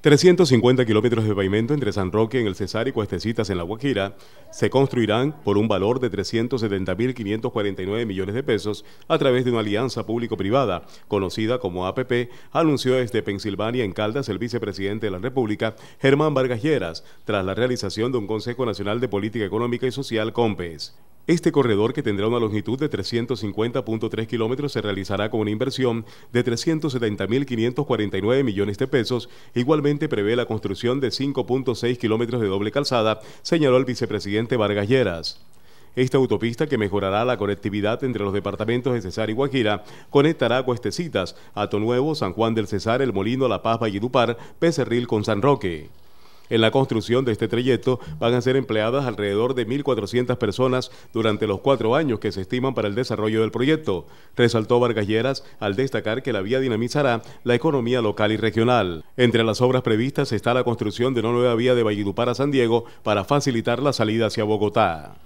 350 kilómetros de pavimento entre San Roque en el Cesar y Cuestecitas en La Guajira se construirán por un valor de 370.549 millones de pesos a través de una alianza público-privada conocida como APP, anunció desde Pensilvania en Caldas el vicepresidente de la República, Germán Vargas Lleras, tras la realización de un Consejo Nacional de Política Económica y Social, COMPES. Este corredor, que tendrá una longitud de 350.3 kilómetros, se realizará con una inversión de 370.549 millones de pesos. Igualmente prevé la construcción de 5.6 kilómetros de doble calzada, señaló el vicepresidente Vargas Lleras. Esta autopista, que mejorará la conectividad entre los departamentos de Cesar y Guajira, conectará Cuestecitas, Ato Nuevo, San Juan del Cesar, El Molino, La Paz, Valledupar, Pecerril con San Roque. En la construcción de este trayecto van a ser empleadas alrededor de 1.400 personas durante los cuatro años que se estiman para el desarrollo del proyecto, resaltó Vargas Lleras al destacar que la vía dinamizará la economía local y regional. Entre las obras previstas está la construcción de una nueva vía de Valledupar a San Diego para facilitar la salida hacia Bogotá.